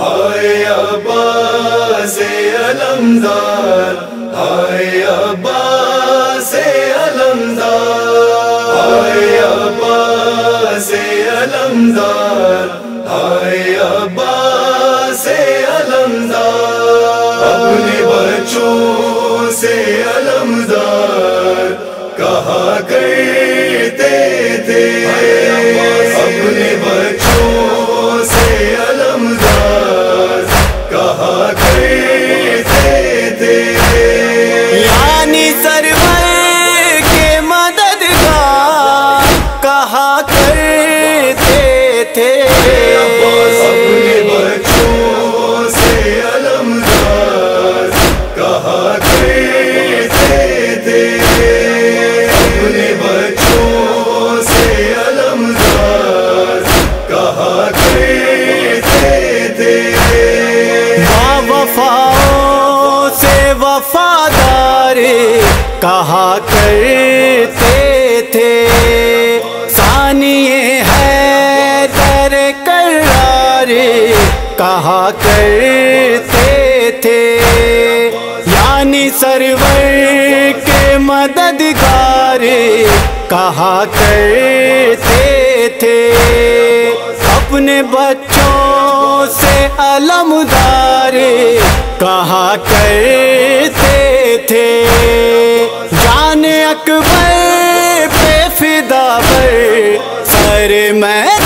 हाय अब्बा से अलमदार, हाय अब्बा से अलमदार, हाय अब्बा से अलमदार, हाय अब्बा से अलमदार, अपने बच्चों से अलमदार, कहा करते कहा करते थे। यानी सरवर के मददगार कहा करते थे। अपने बच्चों से अलमदार कहा करते थे। जान अकबर पे फिदा पर सर मैदान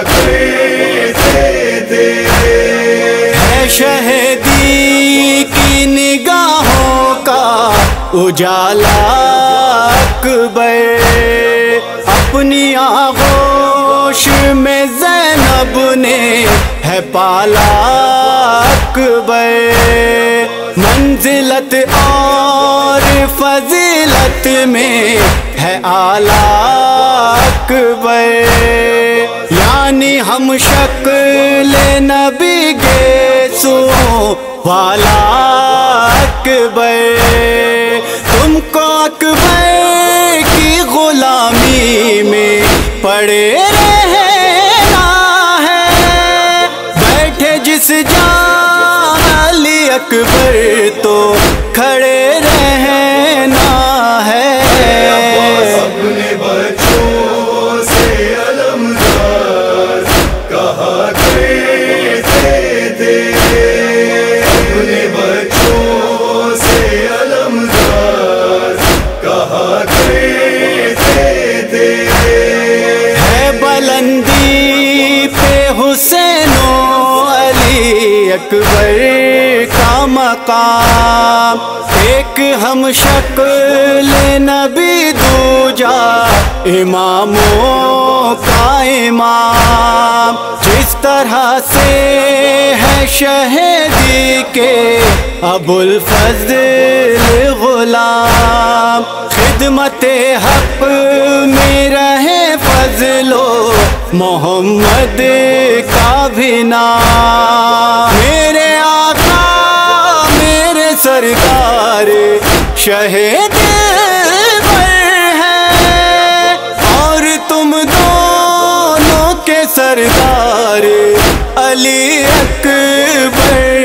करते थे है शहदी की निगाहों का उजाला अकबर। आगोश में जैनब ने है पाला अकबर। मंजिलत और फजीलत में है आला अकबर। यानी हम शक्ल नबी गेसो वाला अकबर। तुमको अकबर की गुलामी में पड़े रहना है। बैठे जिस जान अली अकबर अकबर का मकाम। एक हम शक्ल नबी दूजा, इमामों का इमाम। जिस तरह से है शहदी के अबुल फजल गुलाम। खिदमत हक में रहे फजलो मोहम्मद नाम मेरे आका मेरे सरकार शहीद है। और तुम दोनों के सरदार अली अकबर।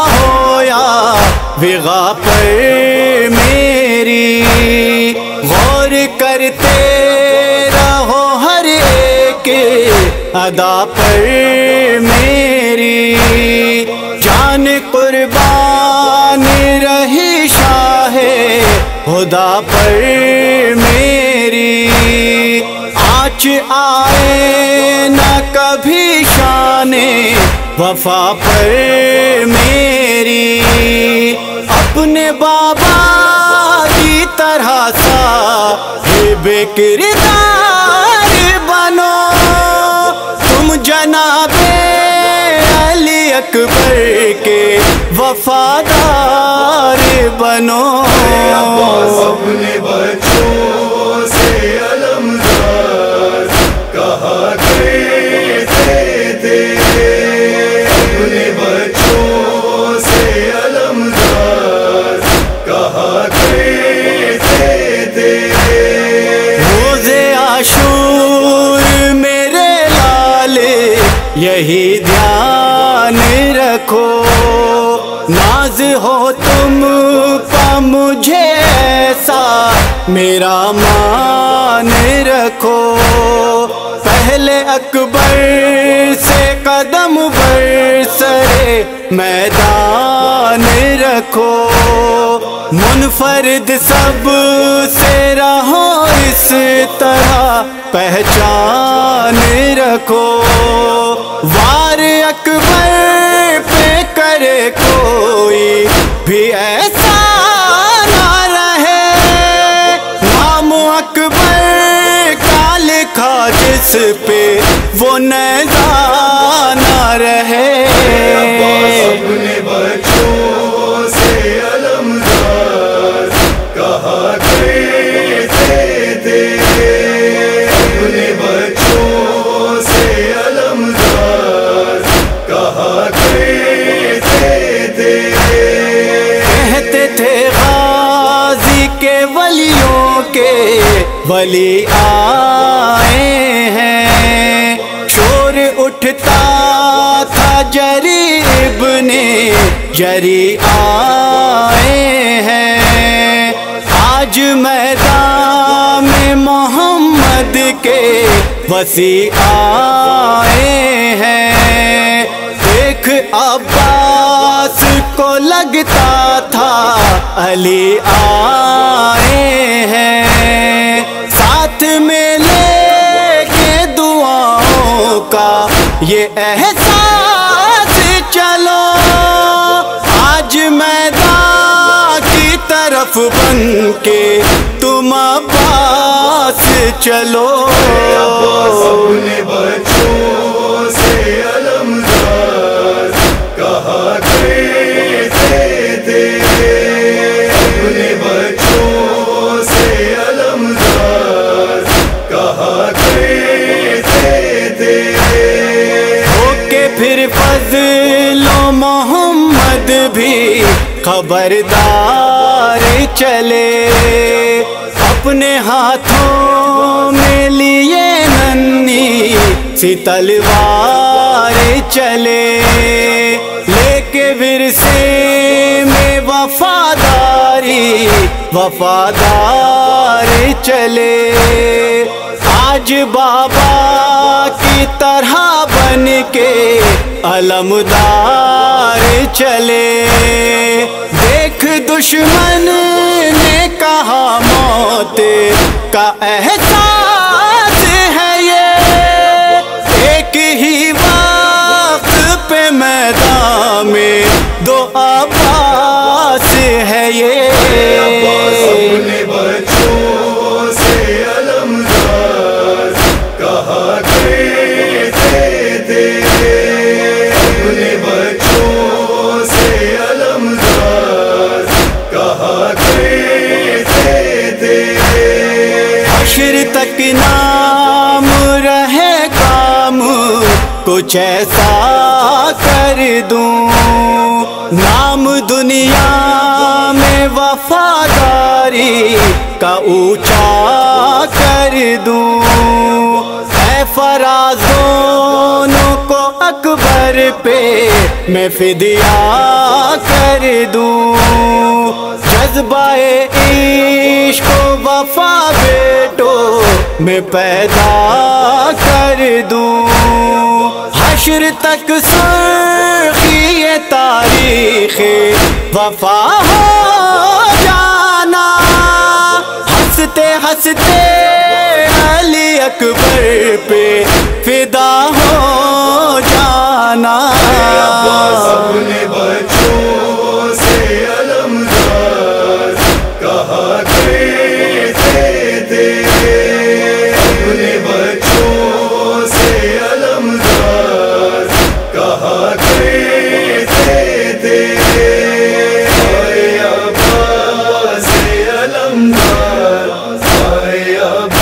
वफा हो या विगा पर मेरी। गौर करते रहो हर एक, अदा पर मेरी। जान कुर्बान रही शाह, खुदा पर मेरी। आँच आए वफा पर मेरी अपने बाबा की तरह सा बेकिरदार बनो। तुम जनाबे अली अकबर के वफादार बनो। अपने बच्चों यही ध्यान रखो। नाज हो तुम का मुझे ऐसा। मेरा मान रखो। पहले अकबर से कदम बरसरे मैदान रखो। मुनफरद सबसे रहो इस तरह। पहचान रखो। जिस पे वो नैजा ना रहे। अपने बच्चों से अलमदार कहा करते थे। अपने बच्चों से अलमदार कहा करते थे। कहते थे गाजी के वलियों के वली आए उठता था जरीब ने जरी आए हैं। आज मैदान में मोहम्मद के वसी आए हैं। देख अब्बास को लगता था अली आए हैं। साथ में ये एहसास चलो। आज मैदान की तरफ़ बन के तुम पास चलो। फिर फजलो मोहम्मद भी खबरदार चले। अपने हाथों में लिए नन्नी सी तलवार चले। लेके विरसे में वफादारी, वफादार चले। आज बाबा की तरह बन के अलमदार चले। देख दुश्मन ने कहा मौत का एहसास। कुछ ऐसा कर दूँ, नाम दुनिया में वफादारी का ऊँचा कर दूँ। ऐ फराजों को अकबर पे मैं फिदिया कर दूँ। जज्बाए इश्क वफा बेटो मैं पैदा कर दूँ। हशर तक सुर्खी तारीख। वफा हो जाना। हँसते हँसते अली अकबर पे फिदा हो जाना। अपने बच्चों of